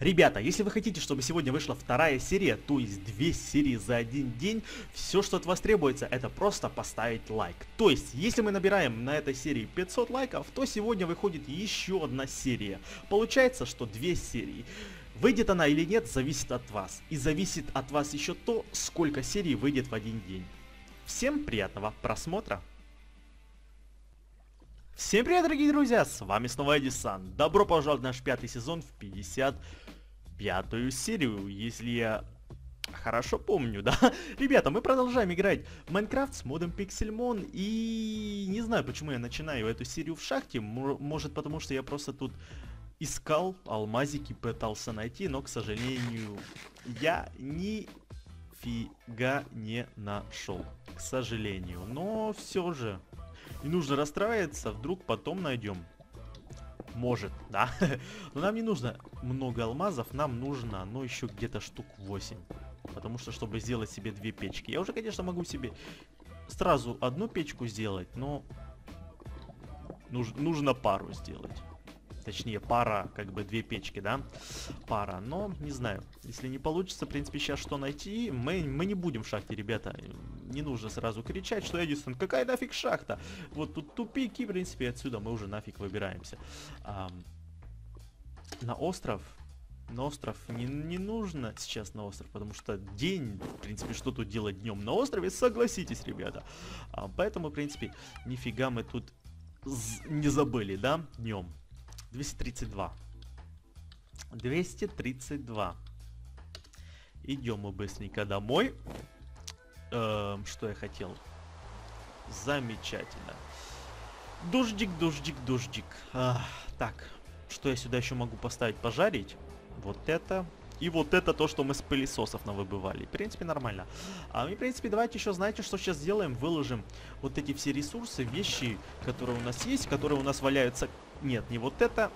Ребята, если вы хотите, чтобы сегодня вышла вторая серия, то есть две серии за один день, все, что от вас требуется, это просто поставить лайк. То есть, если мы набираем на этой серии 500 лайков, то сегодня выходит еще одна серия. Получается, что две серии. Выйдет она или нет, зависит от вас. И зависит от вас еще то, сколько серий выйдет в один день. Всем приятного просмотра! Всем привет, дорогие друзья, с вами снова Эдисан. Добро пожаловать в наш пятый сезон в 55-ю серию, если я хорошо помню, да? Ребята, мы продолжаем играть в Майнкрафт с модом Pixelmon, и не знаю, почему я начинаю эту серию в шахте, может потому что я просто тут искал алмазики, пытался найти, но, к сожалению, я нифига не нашел, к сожалению, но все же... Не нужно расстраиваться, вдруг потом найдем. Может, да. Но нам не нужно много алмазов, нам нужно, ну, еще где-то штук 8. Потому что, чтобы сделать себе две печки. Я уже, конечно, могу себе сразу одну печку сделать, но нуж нужно пару сделать. Точнее, пара, как бы две печки, да? Пара. Но, не знаю, если не получится, в принципе, сейчас что найти, мы, мы не будем в шахте, ребята. Не нужно сразу кричать, что Эдисон, какая нафиг шахта? Вот тут тупики, в принципе, отсюда мы уже нафиг выбираемся. А, на остров на остров не, не нужно сейчас на остров, потому что день, в принципе, что тут делать днем на острове, согласитесь, ребята. А, поэтому, в принципе, нифига мы тут не забыли, да, днем. 232. 232. Идем мы быстренько домой. Эм, что я хотел? Замечательно. Дождик, дождик, дождик. А, так, что я сюда еще могу поставить? Пожарить. Вот это. И вот это то, что мы с пылесосов навыбывали. В принципе, нормально. А мы, в принципе, давайте еще, знаете, что сейчас сделаем? Выложим вот эти все ресурсы, вещи, которые у нас есть, которые у нас валяются нет, не вот это,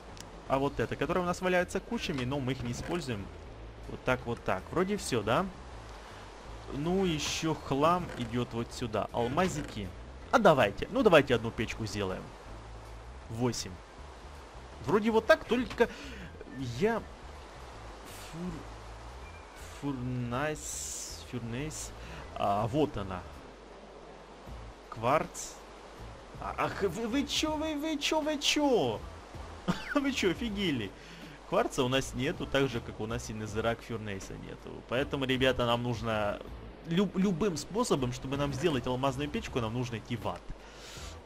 а вот это, которые у нас валяются кучами, но мы их не используем. Вот так, вот так. Вроде все, да? Ну, еще хлам идет вот сюда. Алмазики. А давайте. Ну, давайте одну печку сделаем. 8. Вроде вот так, только я... Фур... Фурнайс... Фурнейс... А, вот она. Кварц. Ах, вы, вы чё, вы, вы чё, вы чё? вы чё, офигели? Кварца у нас нету, так же, как у нас и Незерак Фюрнейса нету. Поэтому, ребята, нам нужно... Люб, любым способом, чтобы нам сделать алмазную печку, нам нужно идти в ад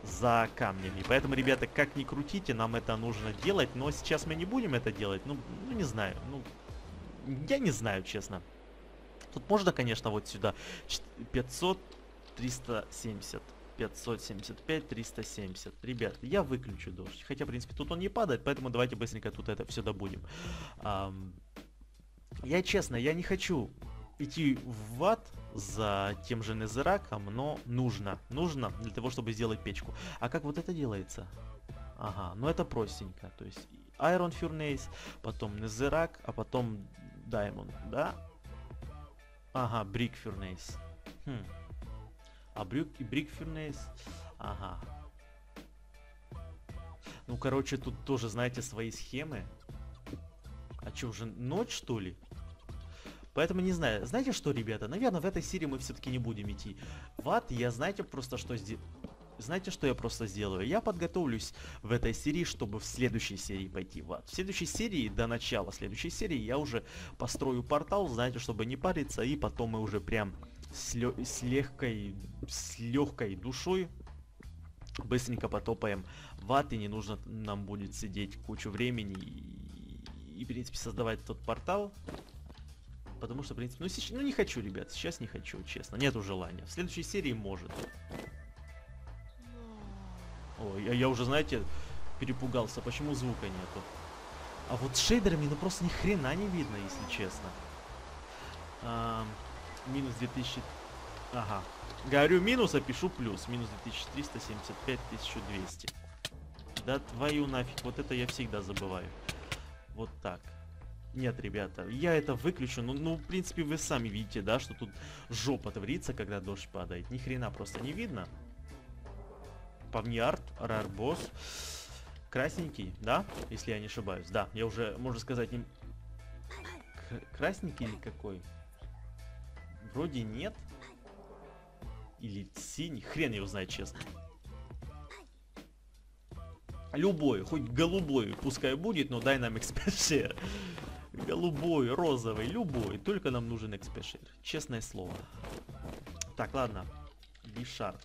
за камнями. Поэтому, ребята, как ни крутите, нам это нужно делать. Но сейчас мы не будем это делать. Ну, ну не знаю. Ну, я не знаю, честно. Тут можно, конечно, вот сюда 500, 370. 575, 370. Ребят, я выключу дождь. Хотя, в принципе, тут он не падает, поэтому давайте быстренько тут это все добудем. Ам... Я честно, я не хочу идти в ад за тем же Незераком, но нужно. Нужно для того, чтобы сделать печку. А как вот это делается? Ага, ну это простенько. То есть Iron Furnace, потом Незерак, а потом Diamond, да? Ага, Brick Furnace. Хм. А брюк и брик фернейс. Ага. Ну, короче, тут тоже, знаете, свои схемы. А что, уже ночь, что ли? Поэтому не знаю. Знаете что, ребята? Наверное, в этой серии мы все-таки не будем идти в ад. Я, знаете, просто что сделаю? Знаете, что я просто сделаю? Я подготовлюсь в этой серии, чтобы в следующей серии пойти в ад. В следующей серии, до начала следующей серии, я уже построю портал, знаете, чтобы не париться, и потом мы уже прям с, лё с легкой, с легкой душой быстренько потопаем в ад, и не нужно нам будет сидеть кучу времени и, и в принципе, создавать тот портал. Потому что, в принципе, ну, сейчас, ну не хочу, ребят, сейчас не хочу, честно, нету желания. В следующей серии может. Ой, я, я уже, знаете, перепугался, почему звука нету. А вот шейдерами, ну просто ни хрена не видно, если честно. А, минус 2000... Ага. Говорю минус, а пишу плюс. Минус 2375, 1200. Да твою нафиг, вот это я всегда забываю. Вот так. Нет, ребята, я это выключу. Ну, ну, в принципе, вы сами видите, да, что тут жопа творится, когда дождь падает. Ни хрена просто не видно. По мне арт, рар босс. Красненький, да? Если я не ошибаюсь. Да, я уже, можно сказать, не... Кр- красненький или какой? Вроде нет. Или синий. Хрен его знает, честно. Любой, хоть голубой, пускай будет, но дай нам экспешер. Голубой, розовый, любой. Только нам нужен экспешер. Честное слово. Так, ладно. Бишарп.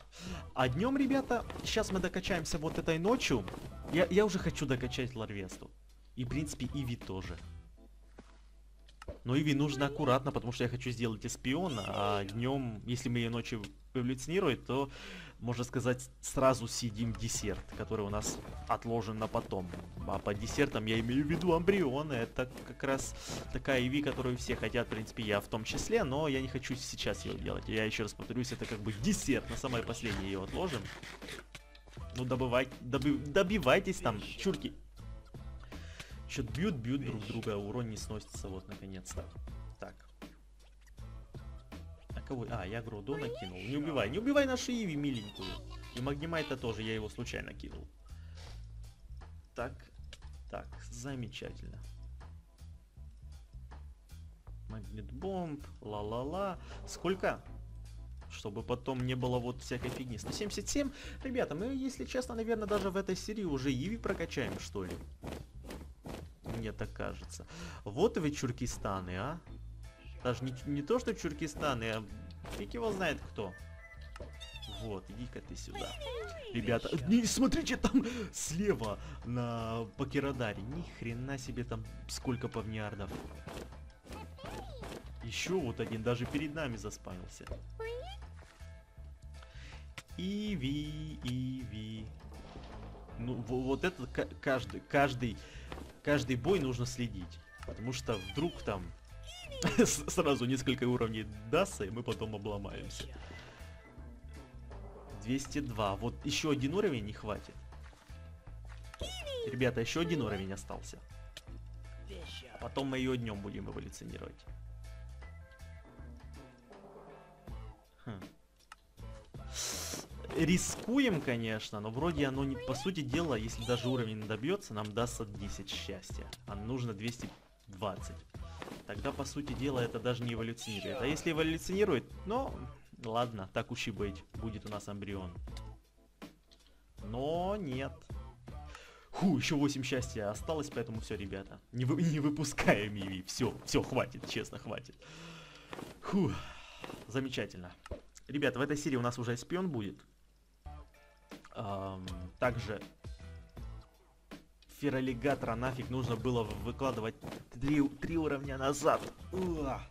А днем, ребята, сейчас мы докачаемся вот этой ночью. Я, я уже хочу докачать Ларвесту. И, в принципе, Иви тоже. Но Иви нужно аккуратно, потому что я хочу сделать эспиона, а днем, если мы ее ночью эволюционируем, то, можно сказать, сразу съедим десерт, который у нас отложен на потом. А по десертам я имею в виду амбрионы. Это как раз такая Иви, которую все хотят, в принципе, я в том числе, но я не хочу сейчас ее делать. Я еще раз повторюсь, это как бы десерт, на самое последнее ее отложим. Ну, добывайте, доби, добивайтесь там, чурки. Что-то бьют, бьют друг друга, урон не сносится, вот, наконец-то. Так. А кого? А, я Гродо накинул. Не убивай, не убивай нашу Иви, миленькую. И Магнимайта тоже, я его случайно кинул. Так, так, замечательно. Магнит бомб, ла-ла-ла. Сколько? Чтобы потом не было вот всякой фигни. 177. Ребята, мы, если честно, наверное, даже в этой серии уже Иви прокачаем, что ли мне так кажется. Вот вы Чуркистаны, а? Даже не, не то, что Чуркистаны, а фиг его знает кто. Вот, иди-ка ты сюда. Ребята, не, смотрите, там слева на Бакирадаре. Ни хрена себе там сколько повниардов. Еще вот один даже перед нами заспанился. Иви, Иви. Ну, вот это каждый, каждый каждый бой нужно следить. Потому что вдруг там сразу несколько уровней дастся, и мы потом обломаемся. 202. Вот еще один уровень не хватит. Ребята, еще один уровень остался. Потом мы ее днем будем эволюционировать. Хм рискуем, конечно, но вроде оно не, по сути дела, если даже уровень добьется, нам даст 10 счастья. А нужно 220. Тогда, по сути дела, это даже не эволюционирует. А если эволюционирует, ну, ладно, так уж и быть, будет у нас эмбрион. Но нет. Фу, еще 8 счастья осталось, поэтому все, ребята. Не, вы, не выпускаем Иви. Все, все, хватит, честно, хватит. Фу, замечательно. Ребята, в этой серии у нас уже шпион будет. Также феролигатора нафиг нужно было выкладывать три, три уровня назад. Уа.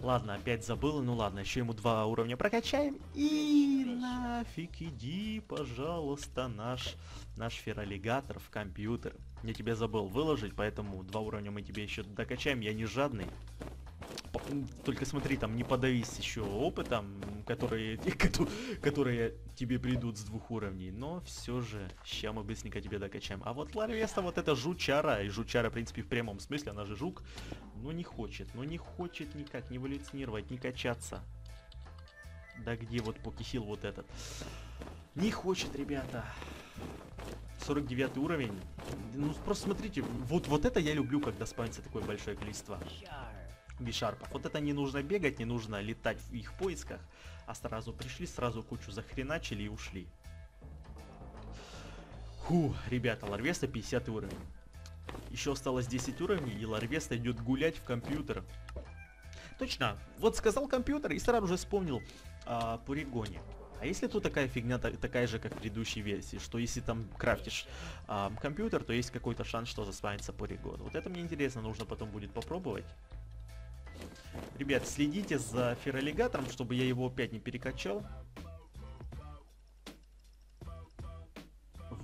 Ладно, опять забыл. Ну ладно, еще ему два уровня прокачаем. И нафиг иди, пожалуйста, наш, наш феролигатор в компьютер. Я тебе забыл выложить, поэтому два уровня мы тебе еще докачаем. Я не жадный. Только смотри, там не подавись еще опытом, которые, которые тебе придут с двух уровней. Но все же, ща мы быстренько тебе докачаем. А вот Ларвеста вот это жучара. И жучара, в принципе, в прямом смысле, она же жук. Но не хочет, но не хочет никак не эволюционировать, не качаться. Да где вот покихил вот этот? Не хочет, ребята. 49 уровень. Ну, просто смотрите, вот, вот это я люблю, когда спавнится такое большое количество бишарпов. Вот это не нужно бегать, не нужно летать в их поисках, а сразу пришли, сразу кучу захреначили и ушли. Фу, ребята, Ларвеста 50 уровень. Еще осталось 10 уровней, и Ларвеста идет гулять в компьютер. Точно, вот сказал компьютер и сразу же вспомнил о Пуригоне. А если тут такая фигня, такая же, как в предыдущей версии, что если там крафтишь а, компьютер, то есть какой-то шанс, что заспавнится Поригон. Вот это мне интересно, нужно потом будет попробовать. Ребят, следите за ферролигатором, чтобы я его опять не перекачал.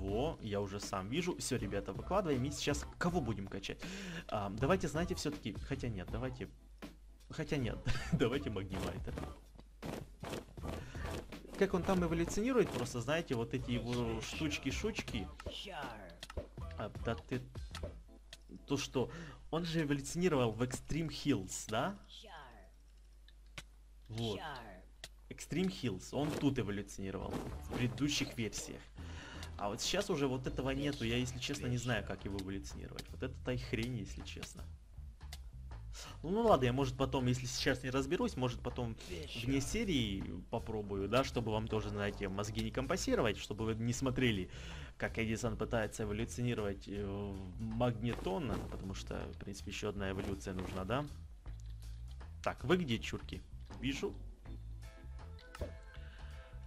Во, я уже сам вижу. Все, ребята, выкладываем. И сейчас кого будем качать? А, давайте, знаете, все-таки... Хотя нет, давайте... Хотя нет, давайте Магнивайта. Как он там эволюционирует, просто знаете, вот эти его штучки-шучки. А, да ты... То, что он же эволюционировал в Extreme Hills, да? Вот. Extreme Hills, он тут эволюционировал, в предыдущих версиях. А вот сейчас уже вот этого нету, я, если честно, не знаю, как его эволюционировать. Вот это та хрень, если честно. Ну, ну ладно, я может потом, если сейчас не разберусь, может потом вне серии попробую, да, чтобы вам тоже, знаете, мозги не компасировать, чтобы вы не смотрели, как Эдисон пытается эволюционировать э, магнетон, потому что, в принципе, еще одна эволюция нужна, да? Так, вы где, чурки? Вижу.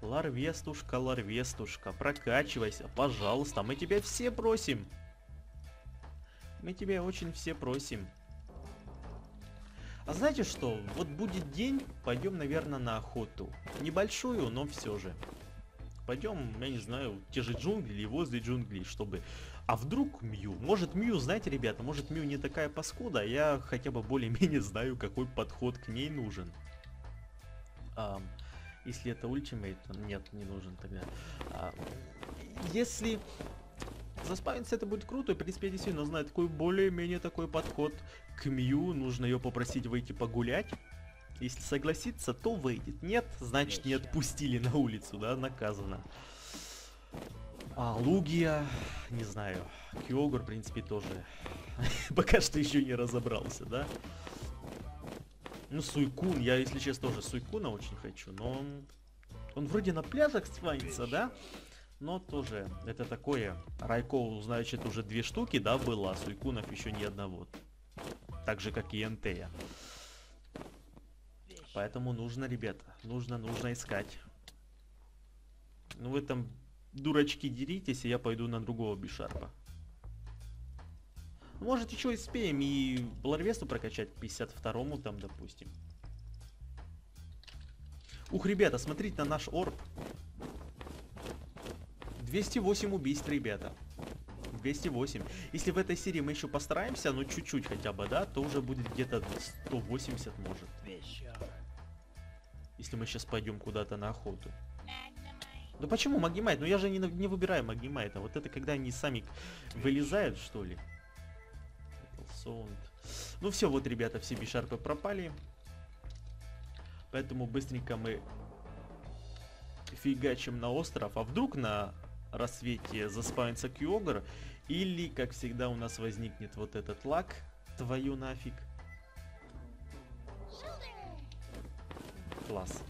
Ларвестушка, Ларвестушка, прокачивайся, пожалуйста, мы тебя все просим. Мы тебя очень все просим. А знаете что? Вот будет день, пойдем, наверное, на охоту. Небольшую, но все же. Пойдем, я не знаю, те же джунгли или возле джунглей, чтобы... А вдруг Мью? Может Мью, знаете, ребята, может Мью не такая паскуда, а я хотя бы более-менее знаю, какой подход к ней нужен. А, если это ультимейт, нет, не нужен тогда. А, если заспавниться это будет круто, и в принципе я действительно знаю такой более-менее такой подход к Мью, нужно ее попросить выйти погулять. Если согласится, то выйдет. Нет, значит не отпустили на улицу, да, наказано. А, Лугия, не знаю. Киогур, в принципе, тоже. Пока что еще не разобрался, да? Ну, Суйкун, я, если честно, тоже Суйкуна очень хочу, но он, он вроде на пляжах сванится, да? Но тоже это такое. Райкоу, значит, уже две штуки, да, было, а Суйкунов еще ни одного. Так же, как и Энтея. Поэтому нужно, ребята, нужно, нужно искать. Ну вы там, дурачки, деритесь, и я пойду на другого бишарпа. Может еще успеем и Ларвесту прокачать 52-му там, допустим. Ух, ребята, смотрите на наш орб. 208 убийств, ребята. 208. Если в этой серии мы еще постараемся, ну чуть-чуть хотя бы, да, то уже будет где-то 180 может. Если мы сейчас пойдем куда-то на охоту. Да почему Магнимайт? Ну я же не, не выбираю Магнимайта. Вот это когда они сами вылезают, что ли? Ну все, вот, ребята, все бишарпы пропали. Поэтому быстренько мы фигачим на остров. А вдруг на рассвете заспавнится Кьогр? Или, как всегда, у нас возникнет вот этот лак. Твою нафиг. Класс.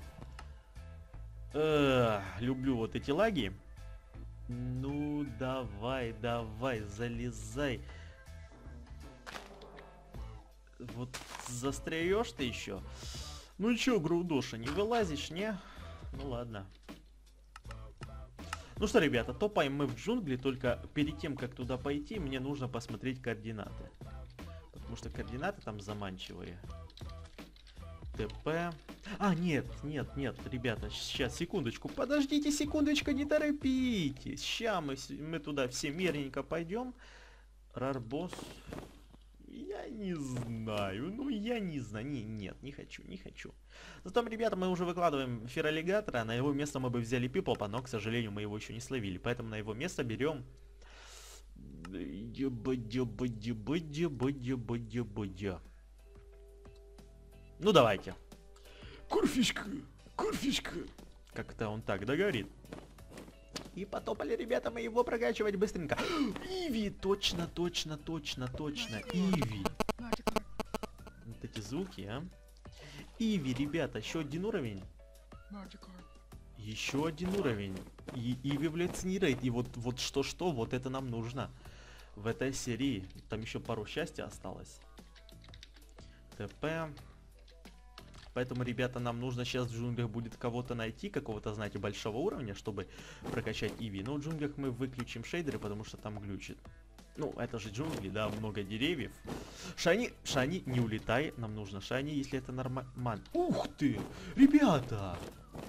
Эх, люблю вот эти лаги. Ну, давай, давай, залезай. Вот застреешь ты еще. Ну чё, Грудоша, не вылазишь, не? Ну ладно. Ну что, ребята, топаем мы в джунгли, только перед тем, как туда пойти, мне нужно посмотреть координаты. Потому что координаты там заманчивые. ТП. А, нет, нет, нет, ребята, сейчас, секундочку. Подождите, секундочку, не торопитесь. Сейчас мы, мы туда все мирненько пойдем. Рарбос. Я не знаю, ну я не знаю, не, нет, не хочу, не хочу. Затем, ребята, мы уже выкладываем фераллигатора, на его место мы бы взяли Пиплопа, но, к сожалению, мы его еще не словили, поэтому на его место берем... Ну давайте. Курфичка, курфичка. Как-то он так договорит. И потопали, ребята, мы его прокачивать быстренько. Иви, точно, точно, точно, точно. Иви. Вот эти звуки, а. Иви, ребята, еще один уровень. Еще один уровень. И эволюционирует. И вот вот что-что, вот это нам нужно. В этой серии. Там еще пару счастья осталось. ТП. Поэтому, ребята, нам нужно сейчас в джунглях будет кого-то найти, какого-то, знаете, большого уровня, чтобы прокачать Иви. Но в джунглях мы выключим шейдеры, потому что там глючит. Ну, это же джунгли, да, много деревьев. Шани, Шани, не улетай, нам нужно Шани, если это нормально. Ух ты, ребята!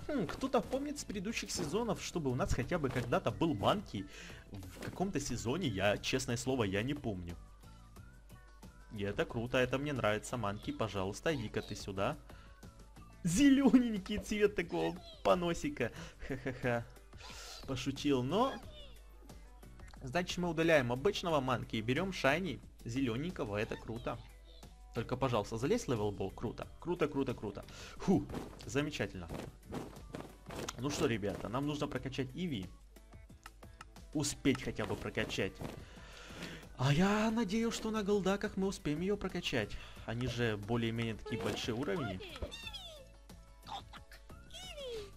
Хм, Кто-то помнит с предыдущих сезонов, чтобы у нас хотя бы когда-то был Манки в каком-то сезоне, я, честное слово, я не помню. И это круто, это мне нравится, Манки, пожалуйста, иди-ка ты сюда зелененький цвет такого поносика. Ха-ха-ха. Пошутил, но... Значит, мы удаляем обычного Mankey и берем shiny зелененького, это круто. Только, пожалуйста, залезь level ball, круто. Круто, круто, круто. Фу, замечательно. Ну что, ребята, нам нужно прокачать Иви. Успеть хотя бы прокачать. А я надеюсь, что на голдаках мы успеем ее прокачать. Они же более-менее такие большие уровни.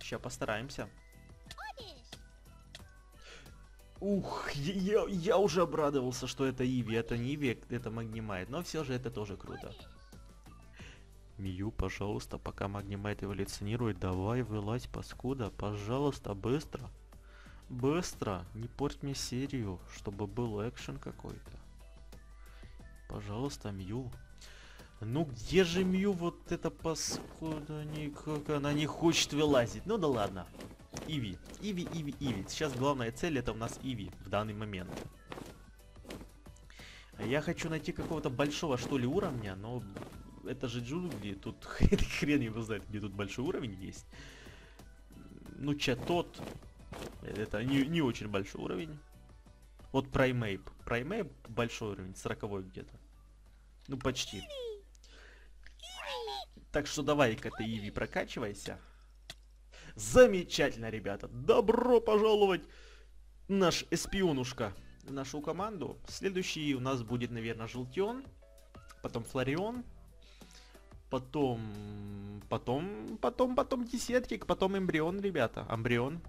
Сейчас постараемся. Ух, я, я уже обрадовался, что это Иви. Это не Иви, это Магнимайт. Но все же это тоже круто. Мию, пожалуйста, пока Магнимайт эволюционирует, давай вылазь, паскуда. Пожалуйста, быстро. Быстро, не порть мне серию, чтобы был экшен какой-то. Пожалуйста, Мью. Ну где же Мью вот эта паскуда, никак она не хочет вылазить. Ну да ладно. Иви, Иви, Иви, Иви. Сейчас главная цель это у нас Иви в данный момент. Я хочу найти какого-то большого что ли уровня, но это же джунгли, тут хрен, его знает, где тут большой уровень есть. Ну, че тот, это не, не очень большой уровень. Вот Primeape. Primeape большой уровень, 40 где-то. Ну, почти. Так что давай-ка ты, Иви, прокачивайся. Замечательно, ребята. Добро пожаловать, наш эспионушка, в нашу команду. Следующий у нас будет, наверное, Желтион. Потом Флорион. Потом... Потом... Потом... Потом Десяткик. Потом Эмбрион, ребята. Эмбрион.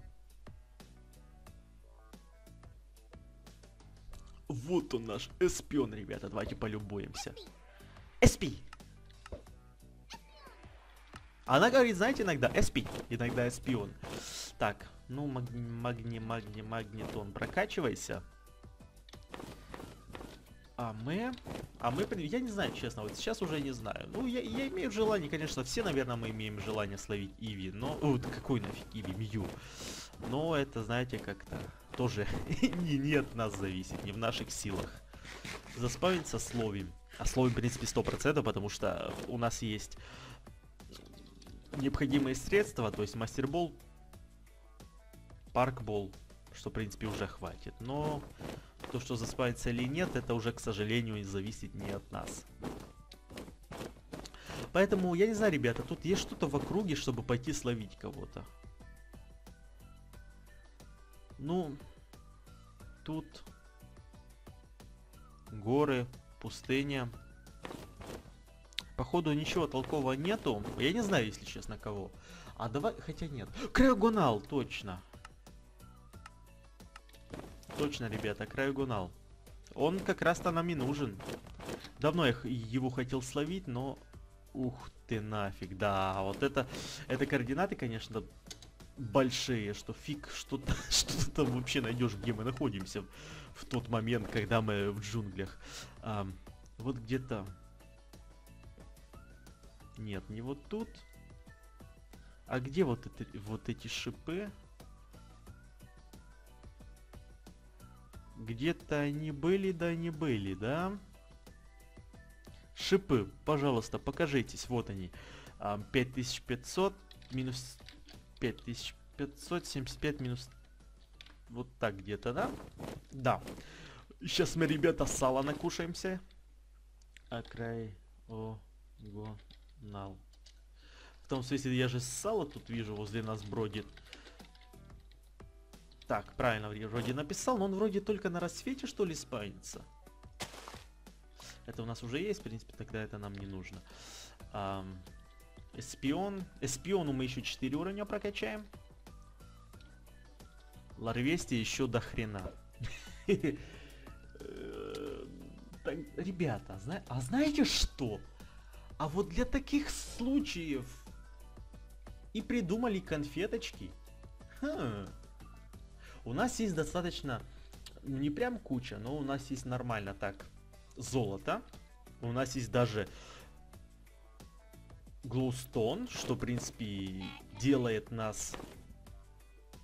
Вот он наш эспион, ребята. Давайте полюбуемся. SP. Она говорит, знаете, иногда SP, иногда эспион. Так, ну, магни, магни, магни, магнитон, прокачивайся. А мы... А мы... Я не знаю, честно, вот сейчас уже не знаю. Ну, я, я имею желание, конечно, все, наверное, мы имеем желание словить Иви, но... О, какой нафиг Иви, Мью. Но это, знаете, как-то тоже не, не от нас зависит, не в наших силах. Заспавниться словим. А словим, в принципе, 100%, потому что у нас есть необходимые средства, то есть мастербол, паркбол, что, в принципе, уже хватит. Но то, что заспавнится или нет, это уже, к сожалению, зависит не от нас. Поэтому, я не знаю, ребята, тут есть что-то в округе, чтобы пойти словить кого-то. Ну, тут горы, пустыня. Походу ничего толкового нету. Я не знаю, если честно, кого. А давай, хотя нет. Крайогонал, точно. Точно, ребята, Крайогонал. Он как раз-то нам и нужен. Давно я его хотел словить, но... Ух ты нафиг, да, вот это... Это координаты, конечно, большие, что фиг что-то что там вообще найдешь, где мы находимся в тот момент, когда мы в джунглях. А, вот где-то... Нет, не вот тут. А где вот, это, вот эти шипы? Где-то они были, да не были, да? Шипы, пожалуйста, покажитесь. Вот они. А, 5500 минус 5575 минус... Вот так где-то, да? Да. Сейчас мы, ребята, сало накушаемся. А край... Нал. В том смысле, я же сало тут вижу, возле нас бродит. Так, правильно вроде написал, но он вроде только на рассвете, что ли, спавнится. Это у нас уже есть, в принципе, тогда это нам не нужно. Um, Эспион. Эспиону мы еще 4 уровня прокачаем. Ларвести еще до хрена. Так, ребята, а знаете что? А вот для таких случаев и придумали конфеточки. Хм. У нас есть достаточно, ну не прям куча, но у нас есть нормально так золото. У нас есть даже глоустон, что, в принципе, делает нас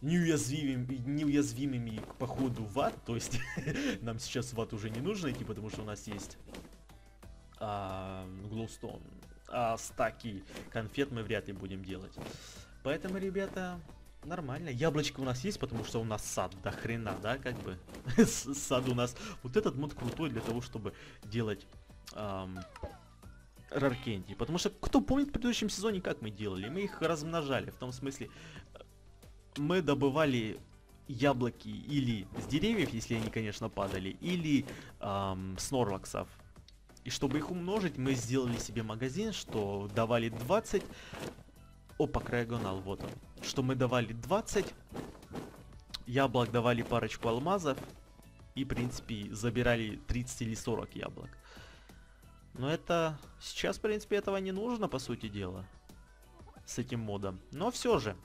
неуязвимыми, неуязвимыми к походу в ад. То есть нам сейчас в ад уже не нужно идти, потому что у нас есть глоустон. А стаки конфет мы вряд ли будем делать. Поэтому, ребята, нормально. Яблочко у нас есть, потому что у нас сад до хрена, да, как бы. сад у нас... Вот этот мод крутой для того, чтобы делать... Эм, Раркенти. Потому что кто помнит в предыдущем сезоне, как мы делали? Мы их размножали. В том смысле, мы добывали яблоки или с деревьев, если они, конечно, падали, или эм, с. И чтобы их умножить, мы сделали себе магазин, что давали 20... Опа, крайгонал, вот он. Что мы давали 20, яблок давали парочку алмазов, и, в принципе, забирали 30 или 40 яблок. Но это... Сейчас, в принципе, этого не нужно, по сути дела. С этим модом. Но все же.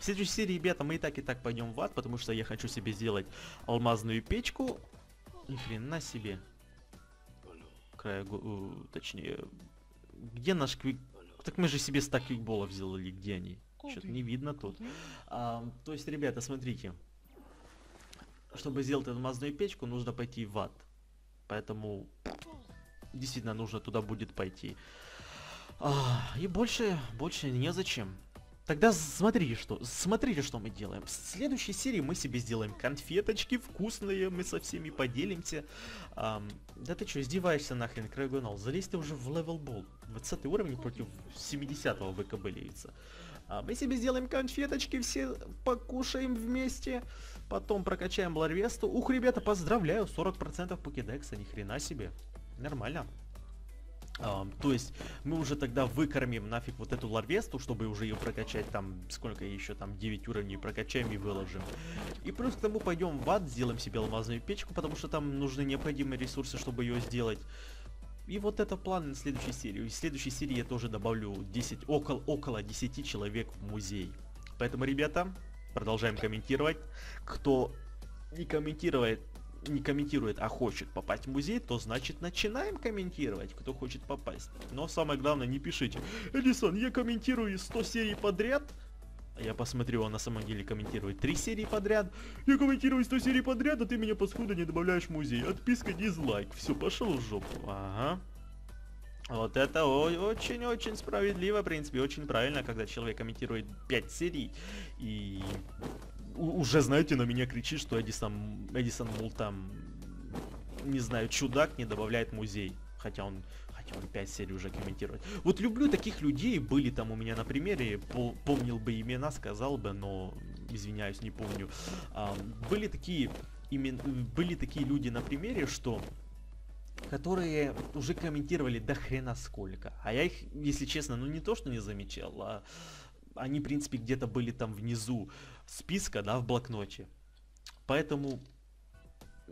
В следующей серии, ребята, мы и так и так пойдем в ад, потому что я хочу себе сделать алмазную печку. Ни хрена себе. Края, точнее, где наш квик... Так мы же себе стак квикболов сделали, где они? Что-то не видно тут. А, то есть, ребята, смотрите. Чтобы сделать алмазную печку, нужно пойти в ад. Поэтому действительно нужно туда будет пойти. А, и больше, больше незачем. Тогда смотрите, что, смотрите, что мы делаем. В следующей серии мы себе сделаем конфеточки вкусные, мы со всеми поделимся. Ам, да ты что, издеваешься нахрен, Cryogonal? Залезь ты уже в level ball. 20 уровень против 70-го ВКБ А мы себе сделаем конфеточки, все покушаем вместе. Потом прокачаем Ларвесту. Ух, ребята, поздравляю, 40% покедекса, ни хрена себе. Нормально. Ам, то есть мы уже тогда выкормим нафиг вот эту ларвесту, чтобы уже ее прокачать там, сколько еще там, 9 уровней прокачаем и выложим. И плюс к тому пойдем в ад, сделаем себе алмазную печку, потому что там нужны необходимые ресурсы, чтобы ее сделать. И вот это план на следующей серии. В следующей серии я тоже добавлю 10, около, около 10 человек в музей. Поэтому, ребята, продолжаем комментировать. Кто не комментирует, не комментирует, а хочет попасть в музей, то значит начинаем комментировать, кто хочет попасть. Но самое главное, не пишите, Эдисон, я комментирую 100 серий подряд, я посмотрю, он на самом деле комментирует 3 серии подряд. Я комментирую 100 серий подряд, а ты меня, паскуда, не добавляешь в музей. Отписка, дизлайк. Все, пошел в жопу. Ага. Вот это очень-очень справедливо, в принципе, очень правильно, когда человек комментирует 5 серий и уже, знаете, на меня кричит, что Эдисон, Эдисон, мол, там, не знаю, чудак не добавляет музей. Хотя он, хотя он 5 серий уже комментирует. Вот люблю таких людей, были там у меня на примере, помнил бы имена, сказал бы, но, извиняюсь, не помню. А, были такие, имен, были такие люди на примере, что которые уже комментировали до хрена сколько. А я их, если честно, ну не то, что не замечал, а они, в принципе, где-то были там внизу списка, да, в блокноте. Поэтому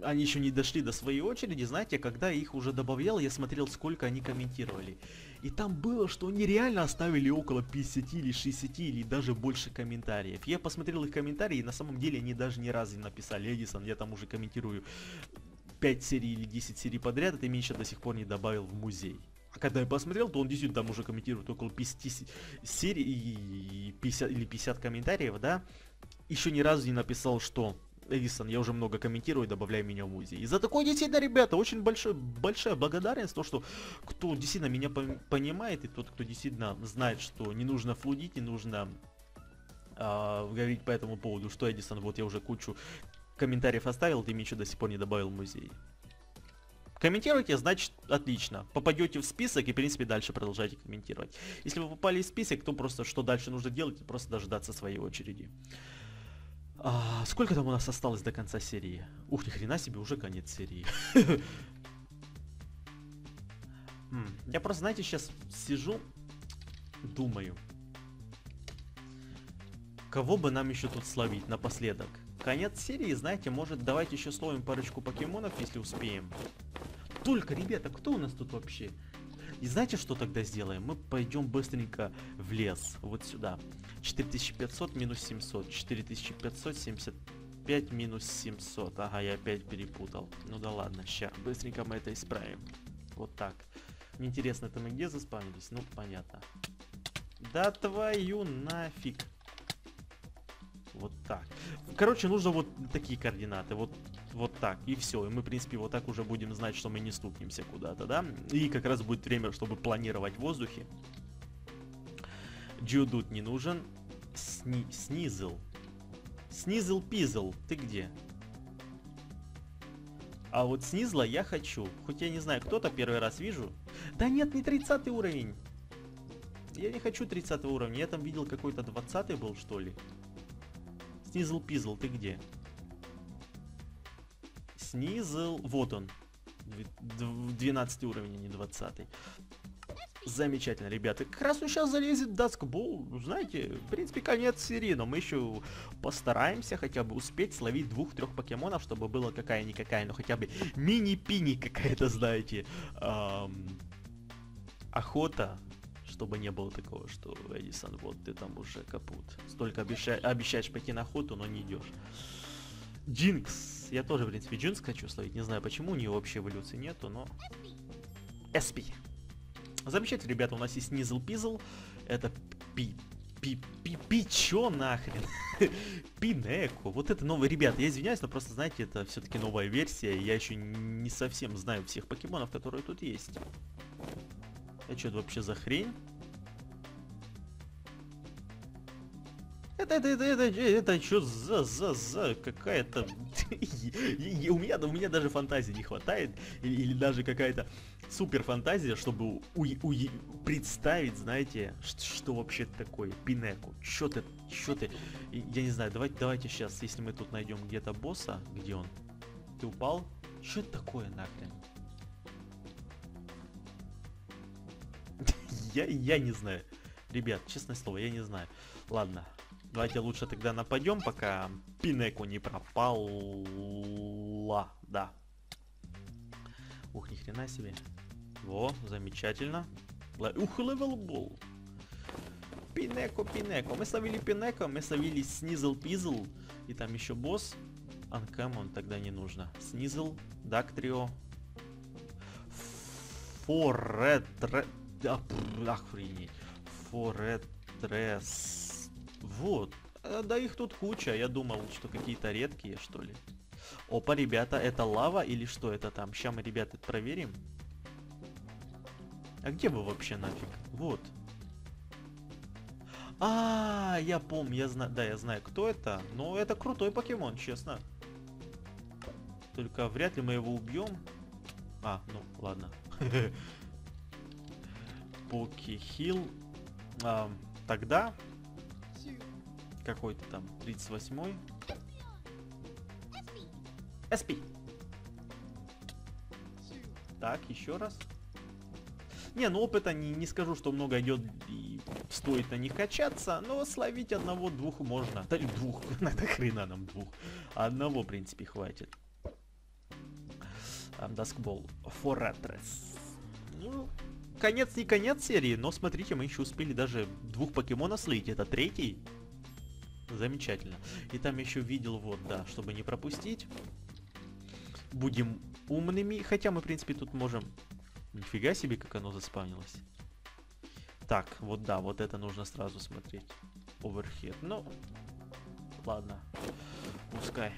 они еще не дошли до своей очереди, знаете, когда я их уже добавлял, я смотрел, сколько они комментировали. И там было, что они реально оставили около 50 или 60 или даже больше комментариев. Я посмотрел их комментарии, и на самом деле они даже ни разу не написали, Эдисон, я там уже комментирую 5 серий или 10 серий подряд, а ты меня еще до сих пор не добавил в музей. А когда я посмотрел, то он действительно там уже комментирует около 50 серий и 50 или 50 комментариев, да. Еще ни разу не написал, что Эдисон, я уже много комментирую, добавляй меня в музей. И за такое действительно, ребята, очень большой, большая благодарность, то, что кто действительно меня понимает, и тот, кто действительно знает, что не нужно флудить, не нужно э, говорить по этому поводу, что Эдисон, вот я уже кучу комментариев оставил, ты меня еще до сих пор не добавил в музей. Комментируйте, значит, отлично. Попадете в список и, в принципе, дальше продолжайте комментировать. Если вы попали в список, то просто что дальше нужно делать? Просто дождаться своей очереди. А, сколько там у нас осталось до конца серии? Ух, ни хрена себе, уже конец серии. Я просто, знаете, сейчас сижу, думаю. Кого бы нам еще тут словить напоследок? Конец серии, знаете, может давайте еще словим парочку покемонов, если успеем. Только, ребята, кто у нас тут вообще? И знаете, что тогда сделаем? Мы пойдем быстренько в лес, вот сюда. 4500 минус 700, 4575 минус 700. Ага, я опять перепутал. Ну да ладно, ща, быстренько мы это исправим. Вот так. Интересно, это мы где заспавнились? Ну, понятно. Да твою нафиг. Вот так. Короче, нужно вот такие координаты. Вот вот так, и все. И мы, в принципе, вот так уже будем знать, что мы не стукнемся куда-то, да? И как раз будет время, чтобы планировать в воздухе. Джудут не нужен. Сни снизил. Снизил пизл. Ты где? А вот снизла я хочу. Хоть я не знаю, кто-то первый раз вижу. Да нет, не 30 уровень. Я не хочу 30 уровня. Я там видел какой-то 20 был, что ли. Снизл Пизл, ты где? Снизл, вот он. 12 уровень, а не 20. Замечательно, ребята. Как раз он сейчас залезет Даскбол. Знаете, в принципе, конец серии, но мы еще постараемся хотя бы успеть словить двух-трех покемонов, чтобы было какая-никакая, но хотя бы мини-пини какая-то, знаете, эм, охота чтобы не было такого, что Эдисон, вот ты там уже капут. Столько обеща... обещаешь пойти на охоту, но не идешь. Джинкс. Я тоже, в принципе, Джинкс хочу словить. Не знаю почему, у нее вообще эволюции нету, но... SP. Замечательно, ребята, у нас есть Низл Пизл. Это пи... Пи... Пи... Пи... Чё нахрен? Пинеко. Вот это новый, ребята, я извиняюсь, но просто, знаете, это все-таки новая версия. Я еще не совсем знаю всех покемонов, которые тут есть. Это что это вообще за хрень? Это, это, это, это, это, что за, за, за какая-то... у, меня, у меня даже фантазии не хватает, или, или даже какая-то супер фантазия, чтобы у, у, представить, знаете, что, что вообще такое, Пинеку. Что ты, что ты, я не знаю, давайте, давайте сейчас, если мы тут найдем где-то босса, где он? Ты упал? Что это такое нахрен? я, я не знаю. Ребят, честное слово, я не знаю. Ладно, давайте лучше тогда нападем, пока Пинеку не пропала. Да. Ух, ни хрена себе. Во, замечательно. Ух, level ball. Pineco, Pineco. Мы словили Pineco, мы словили Sneasel Пизл. И там еще босс. Uncommon тогда не нужно. Sneasel, Dugtrio. Forretre... Охренеть. Forretress. Вот. Э, да их тут куча. Я думал, что какие-то редкие, что ли. Опа, ребята, это лава или что это там? Сейчас мы, ребята, проверим. А где вы вообще нафиг? Вот. А, я помню, я знаю, да, я знаю, кто это. Но это крутой покемон, честно. Только вряд ли мы его убьем. А, ну, ладно. Покихил. А, тогда какой-то там 38-й. SP. Так, еще раз. Не, ну опыта не, не скажу, что много идет и стоит на них качаться, но словить одного-двух можно. Да, двух, это хрена нам двух. Одного, в принципе, хватит. Даскбол. Форетрес. Ну, конец не конец серии, но смотрите, мы еще успели даже двух покемонов слить. Это третий. Замечательно. И там еще видел, вот, да, чтобы не пропустить. Будем умными. Хотя мы, в принципе, тут можем... Нифига себе, как оно заспавнилось. Так, вот да, вот это нужно сразу смотреть. Оверхед. Ну, ладно. Пускай.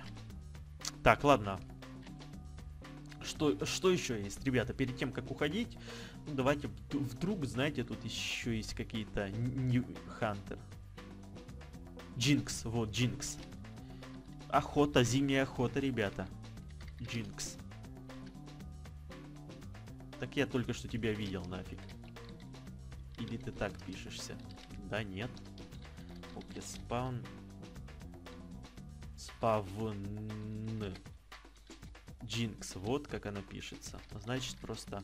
Так, ладно. Что, что еще есть, ребята, перед тем, как уходить, ну, давайте, вдруг, знаете, тут еще есть какие-то Хантер. Джинкс, вот, Джинкс. Охота, зимняя охота, ребята. Джинкс. Так я только что тебя видел, нафиг. Или ты так пишешься? Да, нет. Окей, спаун. Спавн. Джинкс, вот как оно пишется. Значит, просто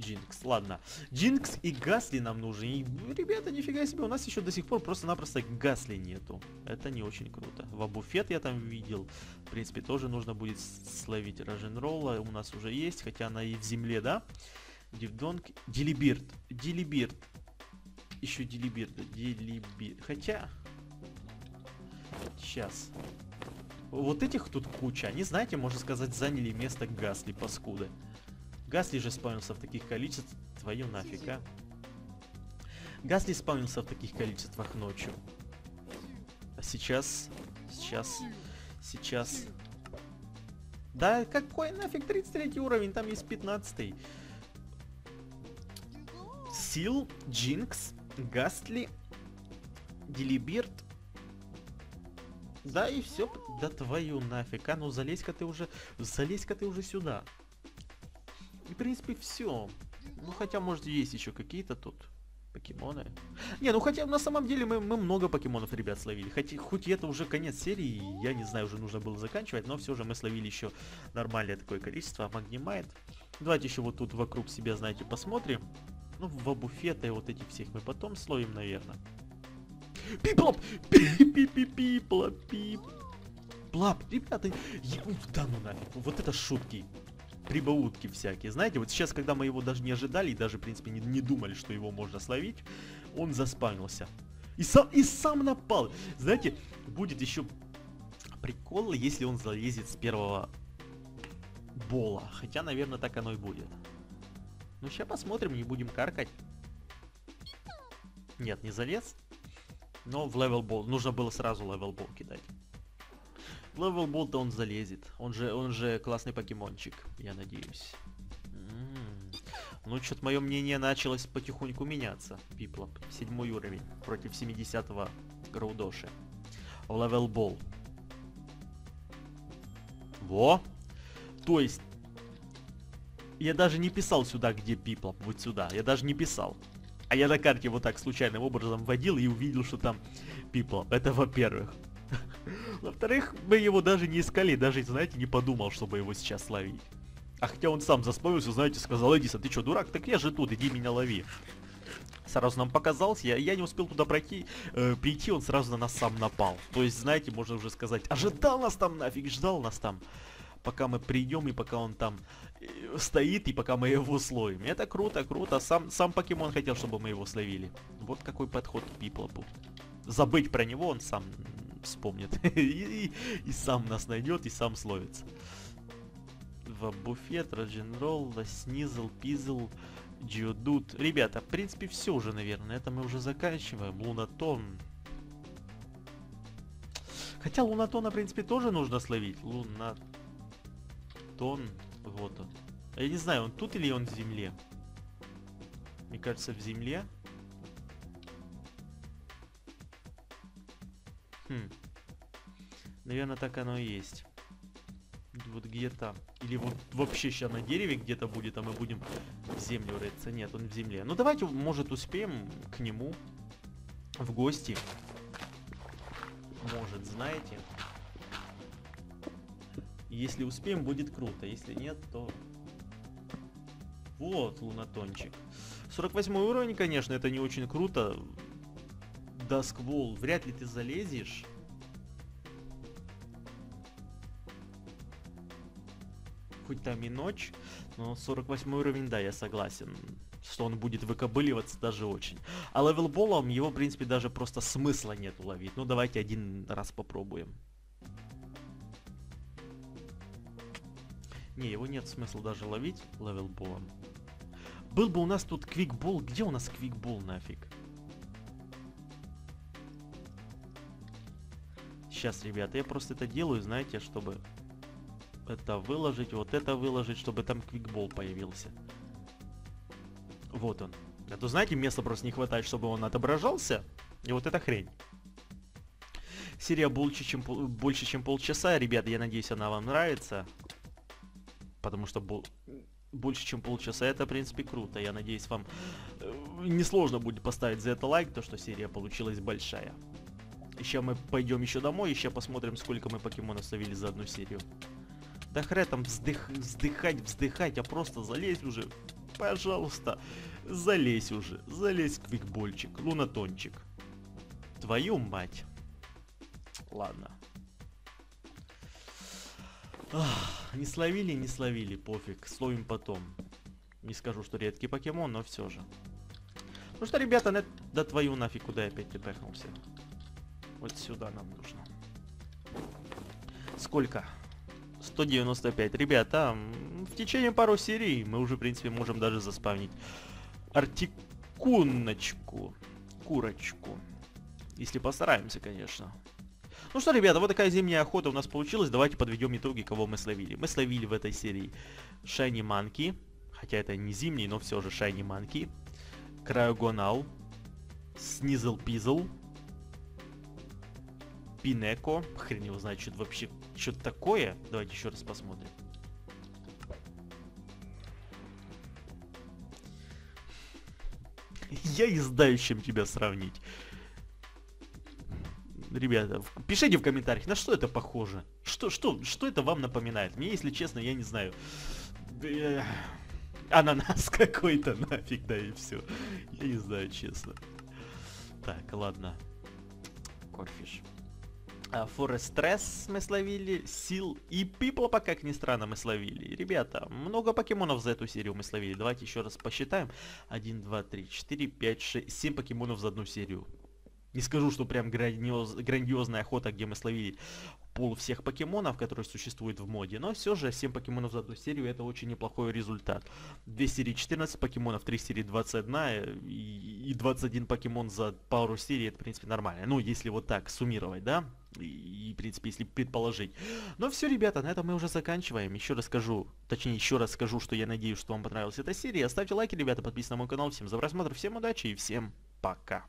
Джинкс. Ладно. Джинкс и Гасли нам нужны. И, ребята, нифига себе, у нас еще до сих пор просто-напросто Гасли нету. Это не очень круто. Вабуфет я там видел. В принципе, тоже нужно будет словить Роженролла. У нас уже есть, хотя она и в земле, да? Дивдонг. Дилибирд. Дилибирд. Еще Дилибирд. Дилибирд. Хотя... Сейчас. Вот этих тут куча. Они, знаете, можно сказать, заняли место Гасли, паскуды. Гасли же спавнился в таких количествах. Твою нафиг, а? Гасли спавнился в таких количествах ночью. А сейчас... Сейчас... Сейчас... Да какой нафиг 33 уровень, там есть 15 Сил, Джинкс, Гастли, Делибирд. Да и все. Да твою нафиг, а ну залезь-ка ты уже... Залезь-ка ты уже сюда. И, в принципе, все. Ну, хотя, может, есть еще какие-то тут. покемоны. Не, ну хотя на самом деле мы, мы много покемонов, ребят, словили. Хоть, хоть это уже конец серии, я не знаю, уже нужно было заканчивать, но все же мы словили еще нормальное такое количество. Магнимайт. Давайте еще вот тут вокруг себя, знаете, посмотрим. Ну, в буфета и вот этих всех мы потом словим, наверное. Пиплоп! Пи-пи-пи-пиплоп, пип. Плап, ребята, я... да ну нафиг, вот это шутки прибаутки всякие. Знаете, вот сейчас, когда мы его даже не ожидали и даже, в принципе, не, не думали, что его можно словить, он заспавнился. И сам, и сам напал. Знаете, будет еще прикол, если он залезет с первого бола. Хотя, наверное, так оно и будет. Ну, сейчас посмотрим, не будем каркать. Нет, не залез. Но в level ball. Нужно было сразу level ball кидать. Level ball -то он залезет. Он же, он же классный покемончик, я надеюсь. М-м. Ну, что-то мое мнение началось потихоньку меняться. Piplup. Седьмой уровень против 70-го Граудоши. Левел бол. Во! То есть, я даже не писал сюда, где Пиплоп, вот сюда. Я даже не писал. А я на карте вот так случайным образом вводил и увидел, что там Пиплоп. Это во-первых. Во-вторых, мы его даже не искали, даже, знаете, не подумал, чтобы его сейчас ловить. А хотя он сам заспомнился, знаете, сказал, Эдисон, ты что, дурак? Так я же тут, иди меня лови. Сразу нам показался, я, я не успел туда пройти, э, прийти, он сразу на нас сам напал. То есть, знаете, можно уже сказать, ожидал нас там нафиг, ждал нас там. Пока мы придем и пока он там э, стоит и пока мы его словим. Это круто, круто. Сам, сам покемон хотел, чтобы мы его словили. Вот какой подход к Пиплопу. Забыть про него он сам вспомнит. и, и, и сам нас найдет, и сам словится. В буфет, Радженролл, Снизл, Пизл, Джиодут. Ребята, в принципе, все уже, наверное. Это мы уже заканчиваем. Лунатон. Хотя Лунатона, в принципе, тоже нужно словить. Лунатон. Вот он. Я не знаю, он тут или он в земле. Мне кажется, в земле. Хм. Наверное, так оно и есть. Вот где-то. Или вот вообще сейчас на дереве где-то будет, а мы будем в землю рыться. Нет, он в земле. Ну давайте, может, успеем к нему в гости. Может, знаете. Если успеем, будет круто. Если нет, то... Вот, лунатончик. 48 уровень, конечно, это не очень круто. Дасквол, вряд ли ты залезешь. Хоть там и ночь, но 48 уровень, да, я согласен. Что он будет выкобыливаться даже очень. А левелболом его, в принципе, даже просто смысла нет ловить. Ну, давайте один раз попробуем. Не, его нет смысла даже ловить левелболом. Был бы у нас тут квикбол. Где у нас квикбол нафиг? Сейчас, ребята, я просто это делаю, знаете, чтобы это выложить, вот это выложить, чтобы там квикбол появился. Вот он. А то, знаете, места просто не хватает, чтобы он отображался. И вот эта хрень. Серия больше чем, больше, чем полчаса. Ребята, я надеюсь, она вам нравится. Потому что бол... больше, чем полчаса, это, в принципе, круто. Я надеюсь, вам э, несложно будет поставить за это лайк, то, что серия получилась большая. Еще мы пойдем еще домой, еще посмотрим, сколько мы покемонов словили за одну серию. Да хрен там вздых, вздыхать, вздыхать, а просто залезь уже. Пожалуйста, залезь уже. Залезь, квикбольчик, лунатончик. Твою мать. Ладно. Ах, не словили, не словили, пофиг, словим потом. Не скажу, что редкий покемон, но все же. Ну что, ребята, на... да твою нафиг, куда я опять припехнулся. Вот сюда нам нужно. Сколько? 195. Ребята, в течение пару серий мы уже, в принципе, можем даже заспавнить артикуночку. Курочку. Если постараемся, конечно. Ну что, ребята, вот такая зимняя охота у нас получилась. Давайте подведем итоги, кого мы словили. Мы словили в этой серии Shiny Monkey. Хотя это не зимний, но все же Shiny Monkey. Крайогонал. Снизл Пизл. Пинеко. Хрен его знает, что вообще что-то такое. Давайте еще раз посмотрим. Я не знаю, с чем тебя сравнить. Ребята, пишите в комментариях, на что это похоже? Что, что, что это вам напоминает? Мне, если честно, я не знаю. Ананас какой-то нафиг, да и все. Я не знаю, честно. Так, ладно. Корфиш. Форест Стресс мы словили, Сил и Пиплопа, как ни странно, мы словили. Ребята, много покемонов за эту серию мы словили. Давайте еще раз посчитаем. 1, 2, 3, 4, 5, 6, 7 покемонов за одну серию. Не скажу, что прям грандиоз, грандиозная охота, где мы словили пол всех покемонов, которые существуют в моде, но все же 7 покемонов за одну серию это очень неплохой результат. 2 серии 14 покемонов, 3 серии 21 э, и 21 покемон за пару серий, это в принципе нормально. Ну, если вот так суммировать, да? И, в принципе, если предположить. Но все, ребята, на этом мы уже заканчиваем. Еще раз скажу, точнее, еще раз скажу, что я надеюсь, что вам понравилась эта серия. Ставьте лайки, ребята, подписывайтесь на мой канал. Всем за просмотр, всем удачи и всем пока.